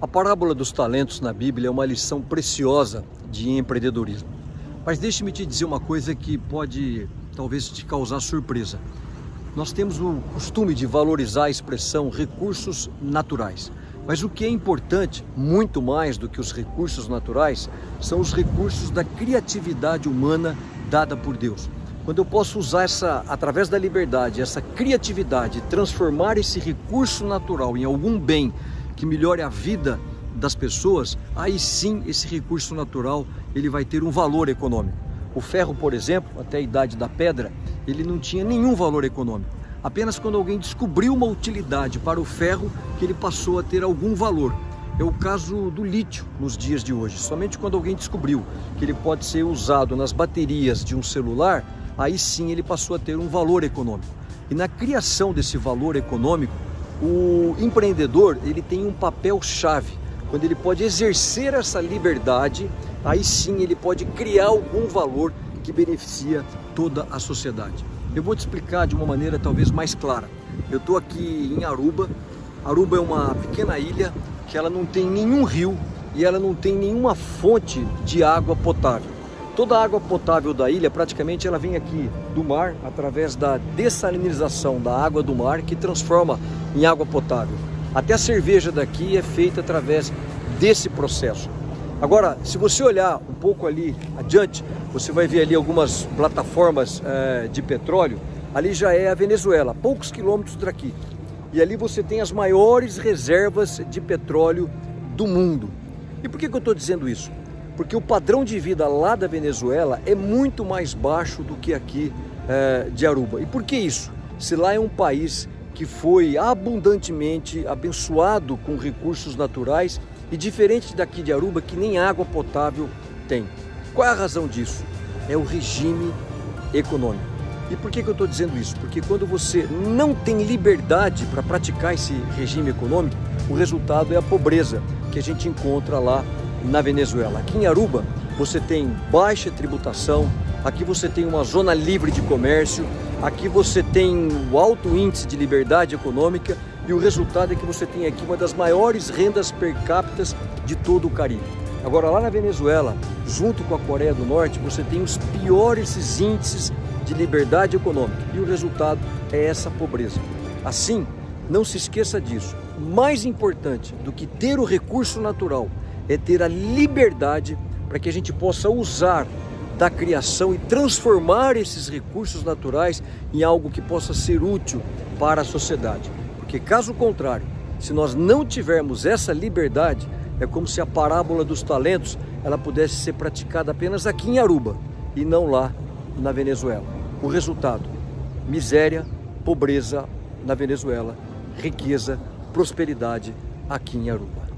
A parábola dos talentos na Bíblia é uma lição preciosa de empreendedorismo. Mas deixe-me te dizer uma coisa que pode talvez te causar surpresa. Nós temos o costume de valorizar a expressão recursos naturais. Mas o que é importante, muito mais do que os recursos naturais, são os recursos da criatividade humana dada por Deus. Quando eu posso usar essa, através da liberdade, essa criatividade, transformar esse recurso natural em algum bem que melhore a vida das pessoas, aí sim esse recurso natural ele vai ter um valor econômico. O ferro, por exemplo, até a idade da pedra, ele não tinha nenhum valor econômico. Apenas quando alguém descobriu uma utilidade para o ferro que ele passou a ter algum valor. É o caso do lítio nos dias de hoje. Somente quando alguém descobriu que ele pode ser usado nas baterias de um celular, aí sim ele passou a ter um valor econômico. E na criação desse valor econômico, o empreendedor ele tem um papel chave. Quando ele pode exercer essa liberdade, aí sim ele pode criar algum valor que beneficia toda a sociedade. Eu vou te explicar de uma maneira talvez mais clara. Eu estou aqui em Aruba. Aruba é uma pequena ilha que ela não tem nenhum rio e ela não tem nenhuma fonte de água potável. Toda a água potável da ilha, praticamente, ela vem aqui do mar, através da dessalinização da água do mar, que transforma em água potável. Até a cerveja daqui é feita através desse processo. Agora, se você olhar um pouco ali adiante, você vai ver ali algumas plataformas é, de petróleo. Ali já é a Venezuela, poucos quilômetros daqui. E ali você tem as maiores reservas de petróleo do mundo. E por que, que eu estou dizendo isso? Porque o padrão de vida lá da Venezuela é muito mais baixo do que aqui é, de Aruba. E por que isso? Se lá é um país que foi abundantemente abençoado com recursos naturais e diferente daqui de Aruba, que nem água potável tem. Qual é a razão disso? É o regime econômico. E por que, que eu estou dizendo isso? Porque quando você não tem liberdade para praticar esse regime econômico, o resultado é a pobreza que a gente encontra lá na Venezuela. Aqui em Aruba, você tem baixa tributação, aqui você tem uma zona livre de comércio, aqui você tem o alto índice de liberdade econômica e o resultado é que você tem aqui uma das maiores rendas per capita de todo o Caribe. Agora, lá na Venezuela, junto com a Coreia do Norte, você tem os piores índices de liberdade econômica e o resultado é essa pobreza. Assim, não se esqueça disso. Mais importante do que ter o recurso natural é ter a liberdade para que a gente possa usar da criação e transformar esses recursos naturais em algo que possa ser útil para a sociedade. Porque caso contrário, se nós não tivermos essa liberdade, é como se a parábola dos talentos ela pudesse ser praticada apenas aqui em Aruba e não lá na Venezuela. O resultado: miséria, pobreza na Venezuela, riqueza, prosperidade aqui em Aruba.